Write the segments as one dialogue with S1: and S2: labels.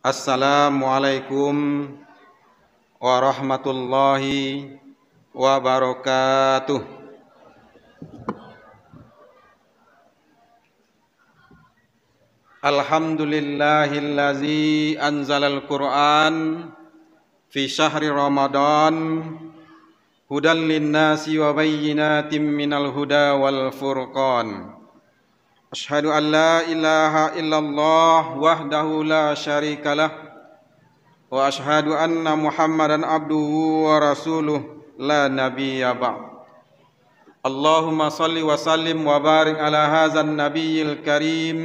S1: السلام عليكم ورحمة الله وبركاته. الحمد لله الذي أنزل القرآن في شهر رمضان هدى للناس وبينات من الهدى والفرقان. أشهد أن لا إله إلا الله وحده لا شريك له وأشهد أن محمدا عبده ورسوله لا نبي بعد. اللهم صل وسلم وبارك على هذا النبي الكريم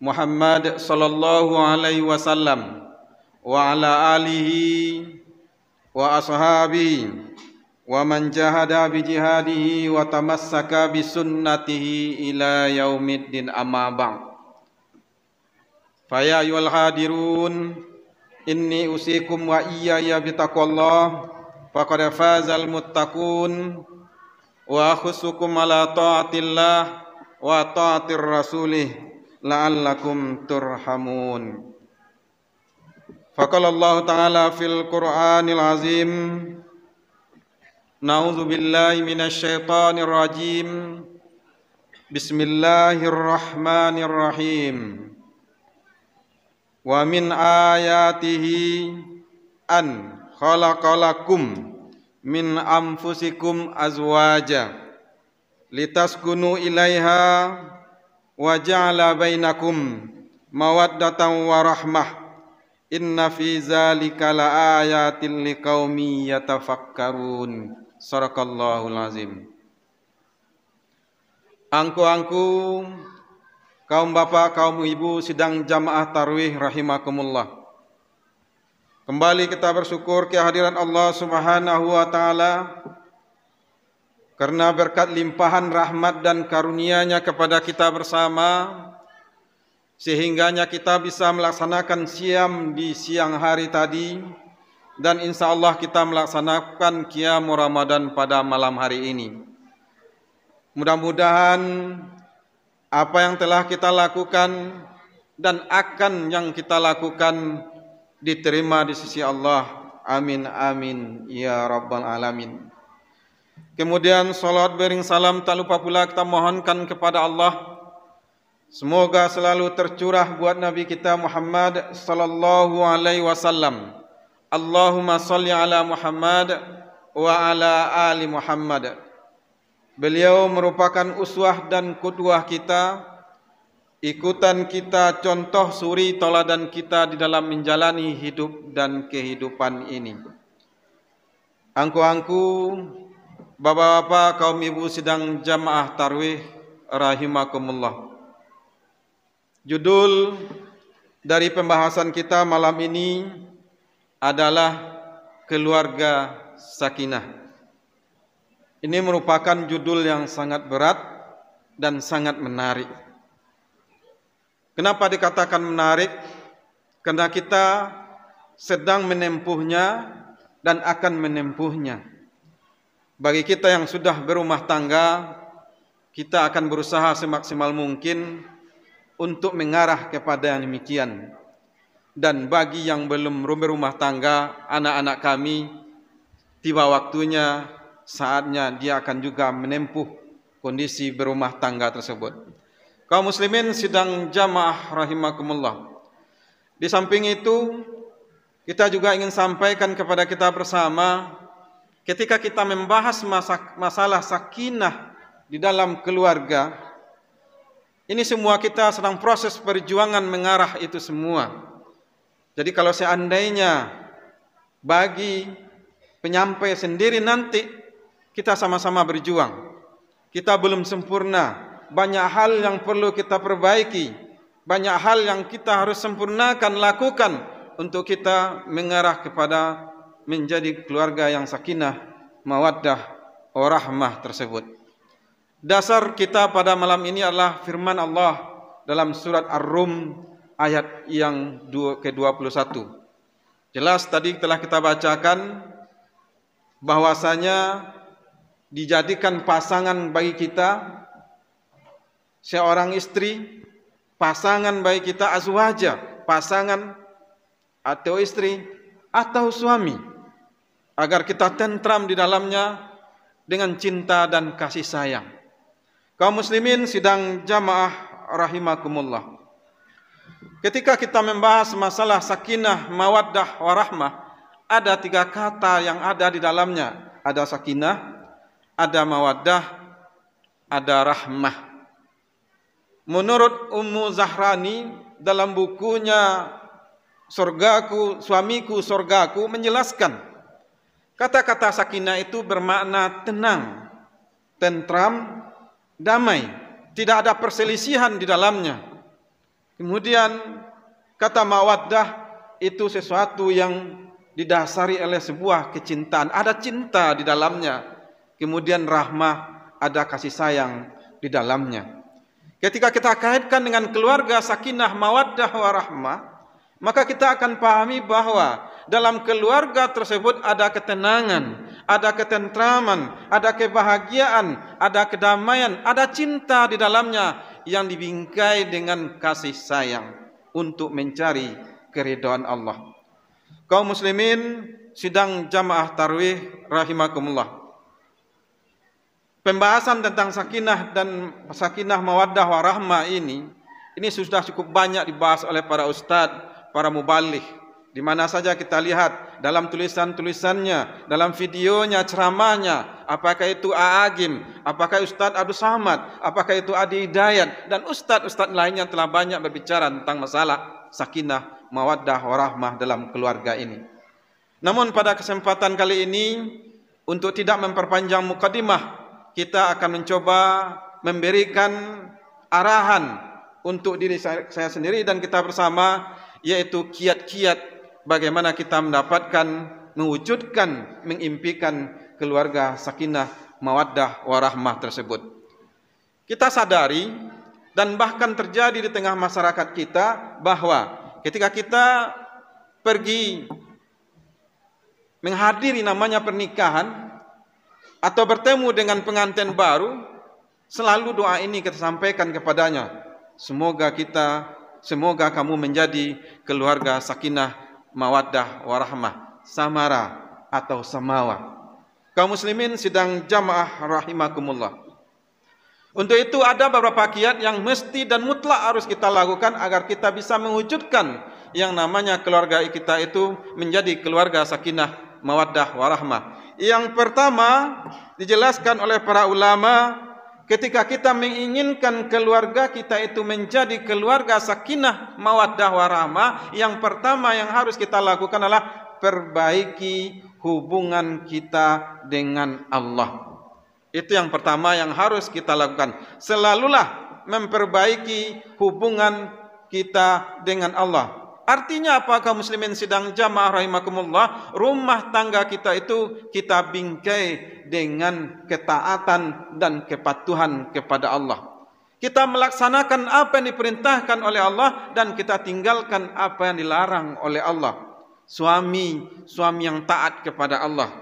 S1: محمد صلى الله عليه وسلم وعلى آله وأصحابه ومن جاهد بجهاده وتمسك بسنته إلى يوم الدين أما بعد فيا أيها الحاضرون إني أوصيكم وإياي بتقوى الله فقد فاز المتقون وأخصكم على طاعة الله وطاعة الرسول لعلكم ترحمون فقال الله تعالى في القرآن العظيم نعوذ بالله من الشيطان الرجيم بسم الله الرحمن الرحيم ومن آياته أن خلق لكم من أنفسكم أزواجا لتسكنوا إليها وجعل بينكم مودة ورحمة إن في ذلك لآيات لقوم يتفكرون Sadaqallahul azim. Angku-angku kaum bapak, kaum ibu sidang jamaah tarwih rahimakumullah. Kembali kita bersyukur kehadiran Allah Subhanahu wa taala karena berkat limpahan rahmat dan karunia-Nya kepada kita bersama sehingganya kita bisa melaksanakan siam di siang hari tadi dan insya Allah kita melaksanakan Qiyam Ramadan pada malam hari ini. Mudah-mudahan apa yang telah kita lakukan dan akan yang kita lakukan diterima di sisi Allah. Amin amin ya rabbal alamin. Kemudian salat bering salam tak lupa pula kita mohonkan kepada Allah semoga selalu tercurah buat Nabi kita Muhammad sallallahu alaihi wasallam Allahumma salli ala Muhammad wa ala ali Muhammad. Beliau merupakan uswah dan kudwah kita, ikutan kita, contoh suri toladan kita di dalam menjalani hidup dan kehidupan ini. Angku-angku, bapak-bapak, kaum ibu sedang jamaah tarwih, rahimakumullah. Judul dari pembahasan kita malam ini adalah keluarga sakinah. Ini merupakan judul yang sangat berat dan sangat menarik. Kenapa dikatakan menarik? Karena kita sedang menempuhnya dan akan menempuhnya. Bagi kita yang sudah berumah tangga, kita akan berusaha semaksimal mungkin untuk mengarah kepada yang demikian dan bagi yang belum berumah tangga, anak-anak kami, tiba waktunya, saatnya dia akan juga menempuh kondisi berumah tangga tersebut. Kaum muslimin sidang jamaah rahimakumullah. Di samping itu, kita juga ingin sampaikan kepada kita bersama, ketika kita membahas masalah sakinah di dalam keluarga, ini semua kita sedang proses perjuangan mengarah itu semua. Jadi kalau seandainya bagi penyampai sendiri nanti kita sama-sama berjuang. Kita belum sempurna, banyak hal yang perlu kita perbaiki, banyak hal yang kita harus sempurnakan, lakukan untuk kita mengarah kepada menjadi keluarga yang sakinah, mawaddah, warahmah tersebut. Dasar kita pada malam ini adalah firman Allah dalam surat Ar-Rum ayat yang ke-21. Jelas tadi telah kita bacakan bahwasanya dijadikan pasangan bagi kita seorang istri, pasangan bagi kita azwaja, pasangan atau istri atau suami agar kita tentram di dalamnya dengan cinta dan kasih sayang. Kaum muslimin sidang jamaah rahimakumullah. Ketika kita membahas masalah sakinah, mawaddah, warahmah, ada tiga kata yang ada di dalamnya. Ada sakinah, ada mawaddah, ada rahmah. Menurut Ummu Zahrani dalam bukunya Surgaku, Suamiku, Surgaku menjelaskan kata-kata sakinah itu bermakna tenang, tentram, damai, tidak ada perselisihan di dalamnya. Kemudian kata mawaddah itu sesuatu yang didasari oleh sebuah kecintaan, ada cinta di dalamnya. Kemudian rahmah, ada kasih sayang di dalamnya. Ketika kita kaitkan dengan keluarga sakinah mawaddah warahmah, maka kita akan pahami bahwa dalam keluarga tersebut ada ketenangan, ada ketentraman, ada kebahagiaan, ada kedamaian, ada cinta di dalamnya yang dibingkai dengan kasih sayang untuk mencari keridhaan Allah. Kaum muslimin sidang jamaah tarwih rahimakumullah. Pembahasan tentang sakinah dan sakinah mawaddah warahmah ini ini sudah cukup banyak dibahas oleh para ustadz, para mubalik di mana saja kita lihat dalam tulisan-tulisannya, dalam videonya, ceramahnya, apakah itu Aagim, apakah Ustadz Abdul Samad, apakah itu Adi Hidayat, dan Ustadz-Ustadz lainnya telah banyak berbicara tentang masalah sakinah, mawaddah, warahmah dalam keluarga ini. Namun pada kesempatan kali ini, untuk tidak memperpanjang mukadimah, kita akan mencoba memberikan arahan untuk diri saya sendiri dan kita bersama, yaitu kiat-kiat bagaimana kita mendapatkan mewujudkan mengimpikan keluarga sakinah mawaddah warahmah tersebut. Kita sadari dan bahkan terjadi di tengah masyarakat kita bahwa ketika kita pergi menghadiri namanya pernikahan atau bertemu dengan pengantin baru, selalu doa ini kita sampaikan kepadanya. Semoga kita, semoga kamu menjadi keluarga sakinah mawaddah warahmah samara atau samawa. Kaum muslimin sidang jamaah rahimakumullah. Untuk itu ada beberapa kiat yang mesti dan mutlak harus kita lakukan agar kita bisa mewujudkan yang namanya keluarga kita itu menjadi keluarga sakinah mawaddah warahmah. Yang pertama dijelaskan oleh para ulama ketika kita menginginkan keluarga kita itu menjadi keluarga sakinah mawaddah warahmah yang pertama yang harus kita lakukan adalah perbaiki hubungan kita dengan Allah. Itu yang pertama yang harus kita lakukan. Selalulah memperbaiki hubungan kita dengan Allah Artinya apa kaum muslimin sidang jamaah rahimakumullah? Rumah tangga kita itu kita bingkai dengan ketaatan dan kepatuhan kepada Allah. Kita melaksanakan apa yang diperintahkan oleh Allah Dan kita tinggalkan apa yang dilarang oleh Allah. Suami, suami yang taat kepada Allah.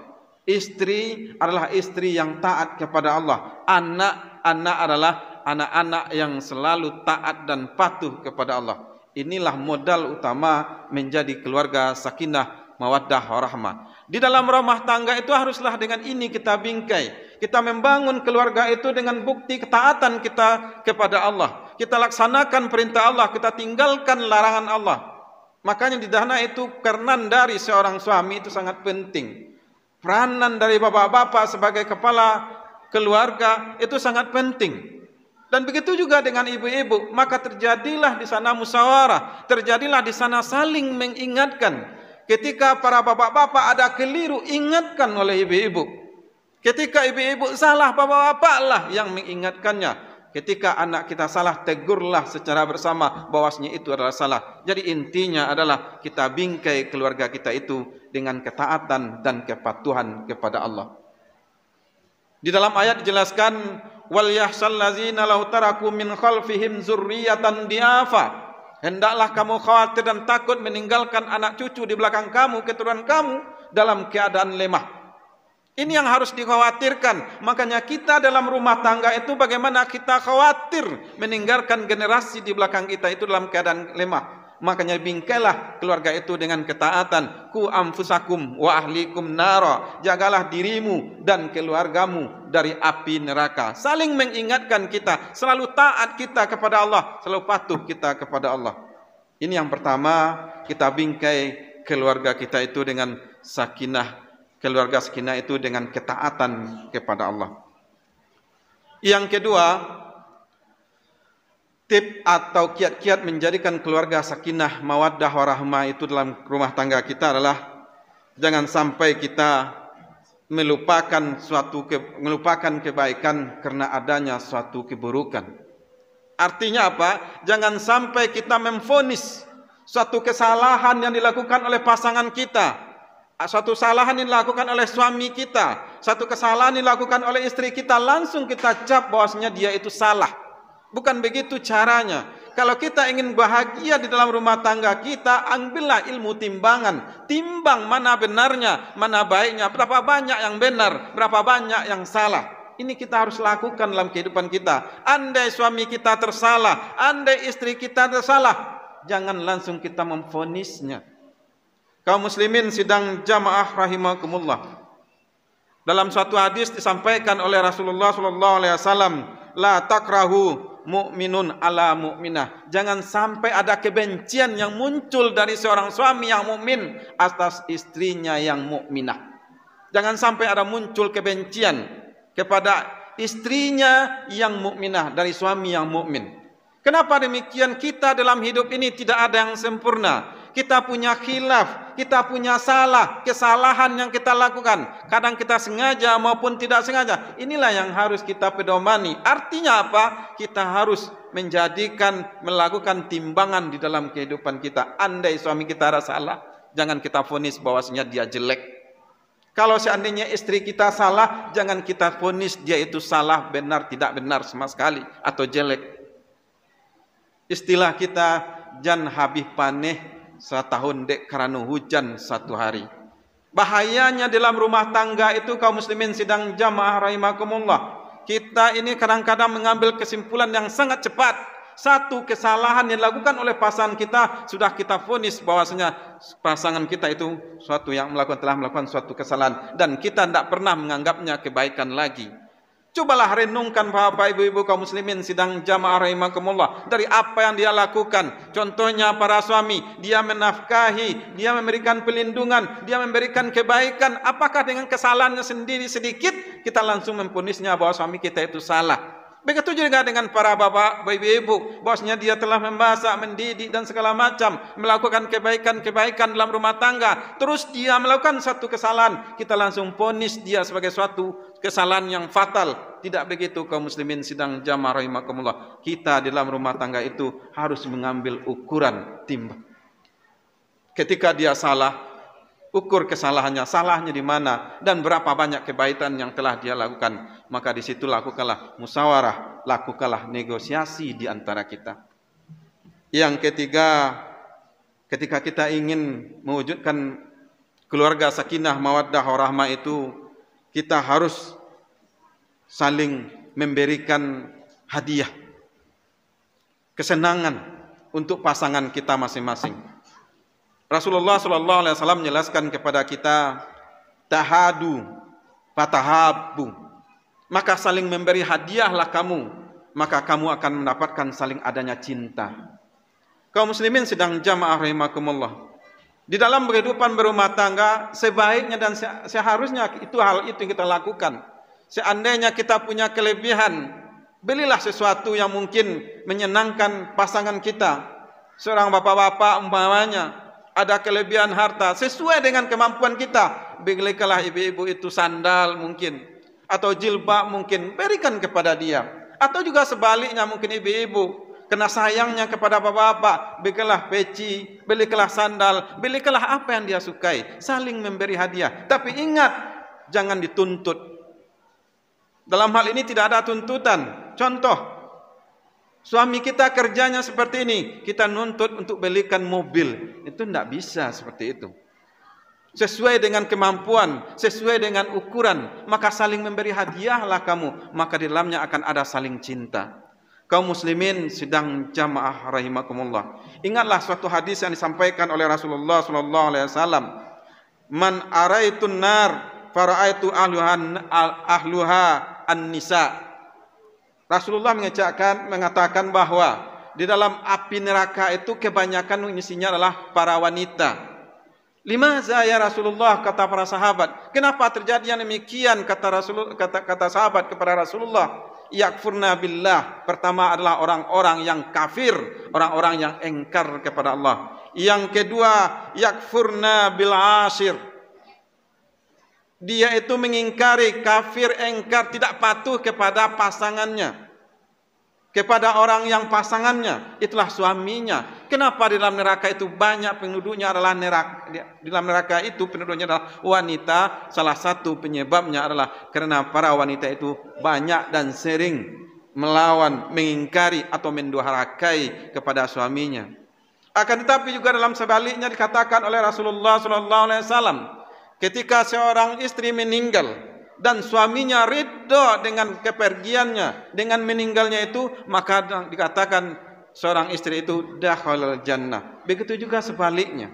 S1: Istri adalah istri yang taat kepada Allah. Anak, anak adalah anak-anak yang selalu taat dan patuh kepada Allah Inilah modal utama menjadi keluarga sakinah mawaddah warahmah. Di dalam rumah tangga itu haruslah dengan ini kita bingkai. Kita membangun keluarga itu dengan bukti ketaatan kita kepada Allah. Kita laksanakan perintah Allah, kita tinggalkan larangan Allah. Makanya di dana itu kerenan dari seorang suami itu sangat penting. Peranan dari bapak-bapak sebagai kepala keluarga itu sangat penting. Dan begitu juga dengan ibu-ibu, maka terjadilah di sana musyawarah, terjadilah di sana saling mengingatkan. Ketika para bapak-bapak ada keliru, ingatkan oleh ibu-ibu. Ketika ibu-ibu salah, bapak-bapaklah yang mengingatkannya. Ketika anak kita salah, tegurlah secara bersama bahwasanya itu adalah salah. Jadi intinya adalah kita bingkai keluarga kita itu dengan ketaatan dan kepatuhan kepada Allah. Di dalam ayat dijelaskan wal yahsal ladzina law taraku min khalfihim zurriyatan diafa. Hendaklah kamu khawatir dan takut meninggalkan anak cucu di belakang kamu keturunan kamu dalam keadaan lemah. Ini yang harus dikhawatirkan. Makanya kita dalam rumah tangga itu bagaimana kita khawatir meninggalkan generasi di belakang kita itu dalam keadaan lemah Makanya bingkailah keluarga itu dengan ketaatan. Ku amfusakum wa ahlikum nara. Jagalah dirimu dan keluargamu dari api neraka. Saling mengingatkan kita. Selalu taat kita kepada Allah. Selalu patuh kita kepada Allah. Ini yang pertama. Kita bingkai keluarga kita itu dengan sakinah. Keluarga sakinah itu dengan ketaatan kepada Allah. Yang kedua, tip atau kiat-kiat menjadikan keluarga sakinah mawaddah warahmah itu dalam rumah tangga kita adalah jangan sampai kita melupakan suatu ke, melupakan kebaikan karena adanya suatu keburukan. Artinya apa? Jangan sampai kita memfonis suatu kesalahan yang dilakukan oleh pasangan kita, suatu kesalahan yang dilakukan oleh suami kita, satu kesalahan yang dilakukan oleh istri kita, langsung kita cap bahwasanya dia itu salah Bukan begitu caranya. Kalau kita ingin bahagia di dalam rumah tangga kita, ambillah ilmu timbangan. Timbang mana benarnya, mana baiknya, berapa banyak yang benar, berapa banyak yang salah. Ini kita harus lakukan dalam kehidupan kita. Andai suami kita tersalah, andai istri kita tersalah, jangan langsung kita memfonisnya. Kaum muslimin sidang jamaah rahimakumullah. Dalam suatu hadis disampaikan oleh Rasulullah sallallahu alaihi wasallam, la takrahu mukminun ala mukminah. Jangan sampai ada kebencian yang muncul dari seorang suami yang mukmin atas istrinya yang mukminah. Jangan sampai ada muncul kebencian kepada istrinya yang mukminah dari suami yang mukmin. Kenapa demikian? Kita dalam hidup ini tidak ada yang sempurna kita punya khilaf, kita punya salah, kesalahan yang kita lakukan. Kadang kita sengaja maupun tidak sengaja. Inilah yang harus kita pedomani. Artinya apa? Kita harus menjadikan, melakukan timbangan di dalam kehidupan kita. Andai suami kita ada salah, jangan kita fonis bahwasanya dia jelek. Kalau seandainya istri kita salah, jangan kita fonis dia itu salah, benar, tidak benar sama sekali, atau jelek. Istilah kita, jan habis paneh setahun dek karena hujan satu hari. Bahayanya dalam rumah tangga itu kaum muslimin sidang jamaah rahimakumullah. Kita ini kadang-kadang mengambil kesimpulan yang sangat cepat. Satu kesalahan yang dilakukan oleh pasangan kita sudah kita fonis bahwasanya pasangan kita itu suatu yang melakukan telah melakukan suatu kesalahan dan kita tidak pernah menganggapnya kebaikan lagi. Cobalah renungkan Bapak Ibu-ibu kaum muslimin sidang jamaah rahimakumullah dari apa yang dia lakukan. Contohnya para suami, dia menafkahi, dia memberikan pelindungan, dia memberikan kebaikan. Apakah dengan kesalahannya sendiri sedikit kita langsung mempunisnya bahwa suami kita itu salah? Begitu juga dengan para bapak, ibu-ibu, bosnya dia telah membasak, mendidik dan segala macam, melakukan kebaikan-kebaikan dalam rumah tangga. Terus dia melakukan satu kesalahan, kita langsung ponis dia sebagai suatu kesalahan yang fatal. Tidak begitu kaum muslimin sidang jamaah rahimakumullah. Kita di dalam rumah tangga itu harus mengambil ukuran timbang. Ketika dia salah, ukur kesalahannya, salahnya di mana dan berapa banyak kebaikan yang telah dia lakukan. Maka di situ lakukanlah musyawarah, lakukanlah negosiasi di antara kita. Yang ketiga, ketika kita ingin mewujudkan keluarga sakinah mawaddah warahmah itu kita harus saling memberikan hadiah kesenangan untuk pasangan kita masing-masing. Rasulullah Shallallahu Alaihi Wasallam menjelaskan kepada kita tahadu, patahabu, maka saling memberi hadiahlah kamu, maka kamu akan mendapatkan saling adanya cinta. Kaum muslimin sedang jamaah rahimakumullah. Di dalam kehidupan berumah tangga sebaiknya dan seharusnya itu hal itu yang kita lakukan. Seandainya kita punya kelebihan, belilah sesuatu yang mungkin menyenangkan pasangan kita. Seorang bapak-bapak umpamanya ada kelebihan harta sesuai dengan kemampuan kita. Belikanlah ibu-ibu itu sandal mungkin atau jilbab mungkin berikan kepada dia. Atau juga sebaliknya mungkin ibu-ibu kena sayangnya kepada bapak-bapak, berikanlah peci, belikanlah sandal, belikanlah apa yang dia sukai, saling memberi hadiah. Tapi ingat, jangan dituntut. Dalam hal ini tidak ada tuntutan. Contoh, Suami kita kerjanya seperti ini, kita nuntut untuk belikan mobil. Itu tidak bisa seperti itu. Sesuai dengan kemampuan, sesuai dengan ukuran, maka saling memberi hadiahlah kamu, maka di dalamnya akan ada saling cinta. Kaum muslimin sedang jamaah rahimakumullah. Ingatlah suatu hadis yang disampaikan oleh Rasulullah sallallahu alaihi wasallam. Man araitun nar faraitu ahluhan ahluha an-nisa. Rasulullah mengatakan bahwa di dalam api neraka itu kebanyakan isinya adalah para wanita. Lima ya Rasulullah kata para sahabat. Kenapa terjadi yang demikian kata Rasul kata kata sahabat kepada Rasulullah? Yakfurna billah. Pertama adalah orang-orang yang kafir, orang-orang yang engkar kepada Allah. Yang kedua, yakfurna bil asir. Dia itu mengingkari kafir, engkar, tidak patuh kepada pasangannya. Kepada orang yang pasangannya itulah suaminya. Kenapa di dalam neraka itu banyak penduduknya adalah neraka di dalam neraka itu penduduknya adalah wanita. Salah satu penyebabnya adalah karena para wanita itu banyak dan sering melawan mengingkari atau mendurhakai kepada suaminya. Akan tetapi juga dalam sebaliknya dikatakan oleh Rasulullah sallallahu alaihi wasallam ketika seorang istri meninggal dan suaminya ridho dengan kepergiannya, dengan meninggalnya itu, maka dikatakan seorang istri itu dakhalal jannah. Begitu juga sebaliknya.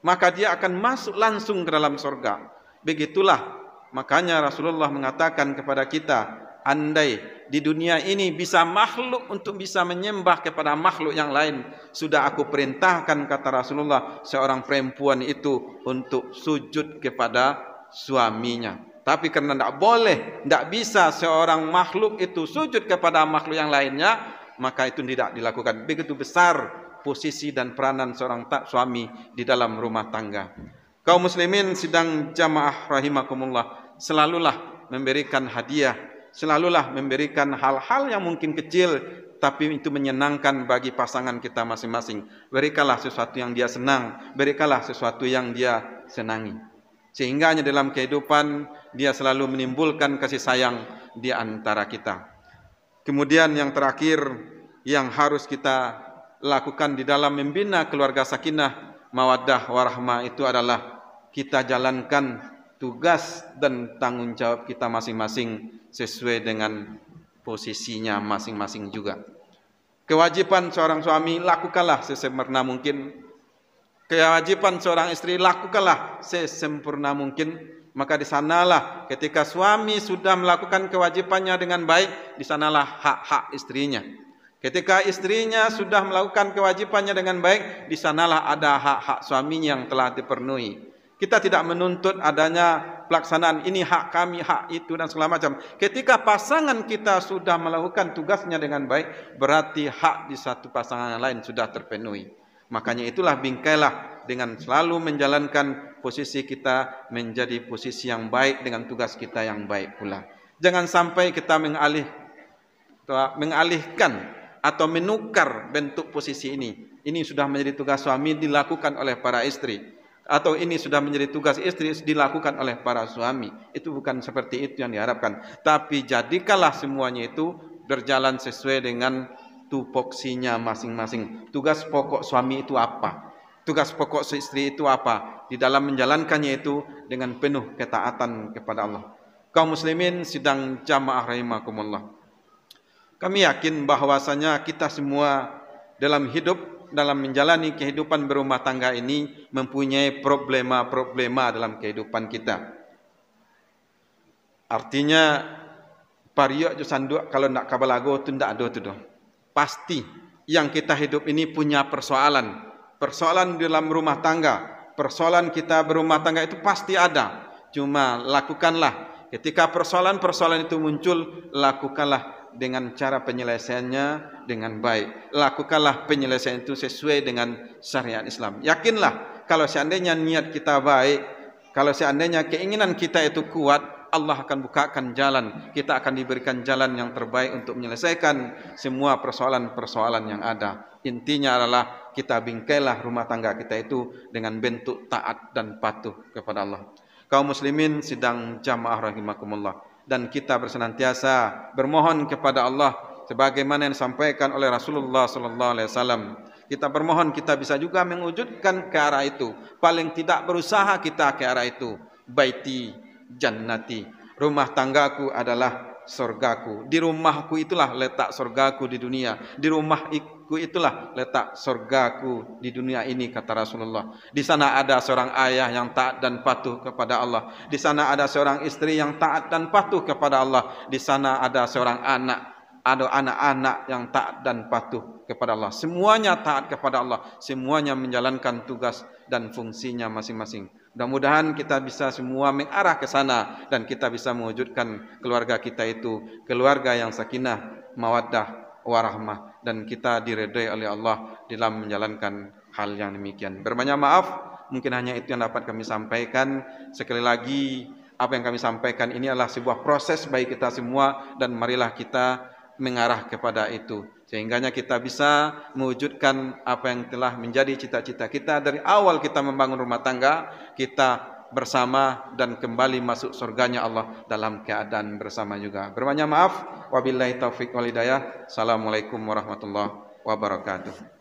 S1: Maka dia akan masuk langsung ke dalam surga. Begitulah makanya Rasulullah mengatakan kepada kita, andai di dunia ini bisa makhluk untuk bisa menyembah kepada makhluk yang lain, sudah aku perintahkan kata Rasulullah seorang perempuan itu untuk sujud kepada suaminya. Tapi karena tidak boleh, tidak bisa seorang makhluk itu sujud kepada makhluk yang lainnya, maka itu tidak dilakukan. Begitu besar posisi dan peranan seorang tak suami di dalam rumah tangga. Kaum muslimin sedang jamaah rahimakumullah, selalulah memberikan hadiah, selalulah memberikan hal-hal yang mungkin kecil tapi itu menyenangkan bagi pasangan kita masing-masing. Berikanlah sesuatu yang dia senang, berikanlah sesuatu yang dia senangi. Sehingga dalam kehidupan dia selalu menimbulkan kasih sayang di antara kita. Kemudian yang terakhir yang harus kita lakukan di dalam membina keluarga sakinah, mawaddah, warahmah itu adalah kita jalankan tugas dan tanggung jawab kita masing-masing sesuai dengan posisinya masing-masing juga. Kewajiban seorang suami lakukanlah sesempurna mungkin. Kewajiban seorang istri lakukanlah sesempurna mungkin. Maka di sanalah ketika suami sudah melakukan kewajibannya dengan baik di sanalah hak-hak istrinya. Ketika istrinya sudah melakukan kewajibannya dengan baik di sanalah ada hak-hak suaminya yang telah dipenuhi kita tidak menuntut adanya pelaksanaan ini hak kami, hak itu dan segala macam. Ketika pasangan kita sudah melakukan tugasnya dengan baik, berarti hak di satu pasangan yang lain sudah terpenuhi. Makanya itulah bingkailah dengan selalu menjalankan posisi kita menjadi posisi yang baik dengan tugas kita yang baik pula. Jangan sampai kita mengalih mengalihkan atau menukar bentuk posisi ini. Ini sudah menjadi tugas suami dilakukan oleh para istri atau ini sudah menjadi tugas istri dilakukan oleh para suami. Itu bukan seperti itu yang diharapkan. Tapi jadikanlah semuanya itu berjalan sesuai dengan tupoksinya masing-masing. Tugas pokok suami itu apa? Tugas pokok istri itu apa? Di dalam menjalankannya itu dengan penuh ketaatan kepada Allah. Kaum muslimin sedang jamaah rahimakumullah. Kami yakin bahwasanya kita semua dalam hidup dalam menjalani kehidupan berumah tangga ini mempunyai problema-problema dalam kehidupan kita. Artinya pariok jo sanduk kalau nak kabalago tu ndak ada tu pasti yang kita hidup ini punya persoalan. Persoalan dalam rumah tangga, persoalan kita berumah tangga itu pasti ada. Cuma lakukanlah ketika persoalan-persoalan itu muncul, lakukanlah dengan cara penyelesaiannya dengan baik. Lakukanlah penyelesaian itu sesuai dengan syariat Islam. Yakinlah kalau seandainya niat kita baik, kalau seandainya keinginan kita itu kuat, Allah akan bukakan jalan. Kita akan diberikan jalan yang terbaik untuk menyelesaikan semua persoalan-persoalan yang ada. Intinya adalah kita bingkailah rumah tangga kita itu dengan bentuk taat dan patuh kepada Allah. Kaum muslimin sedang jamaah rahimakumullah dan kita bersenantiasa bermohon kepada Allah sebagaimana yang disampaikan oleh Rasulullah sallallahu alaihi wasallam. Kita bermohon kita bisa juga mewujudkan ke arah itu. Paling tidak berusaha kita ke arah itu. Baiti jannati. Rumah tanggaku adalah sorgaku. Di rumahku itulah letak sorgaku di dunia. Di rumahku itulah letak sorgaku di dunia ini kata Rasulullah. Di sana ada seorang ayah yang taat dan patuh kepada Allah. Di sana ada seorang istri yang taat dan patuh kepada Allah. Di sana ada seorang anak ada anak-anak yang taat dan patuh kepada Allah. Semuanya taat kepada Allah. Semuanya menjalankan tugas dan fungsinya masing-masing. Mudah-mudahan kita bisa semua mengarah ke sana dan kita bisa mewujudkan keluarga kita itu keluarga yang sakinah, mawaddah, warahmah dan kita diredai oleh Allah dalam menjalankan hal yang demikian. Berbanyak maaf, mungkin hanya itu yang dapat kami sampaikan. Sekali lagi, apa yang kami sampaikan ini adalah sebuah proses bagi kita semua dan marilah kita mengarah kepada itu sehingganya kita bisa mewujudkan apa yang telah menjadi cita-cita kita dari awal kita membangun rumah tangga kita bersama dan kembali masuk surganya Allah dalam keadaan bersama juga. Berbanyak maaf. Wabillahi taufik walidayah. Assalamualaikum warahmatullahi wabarakatuh.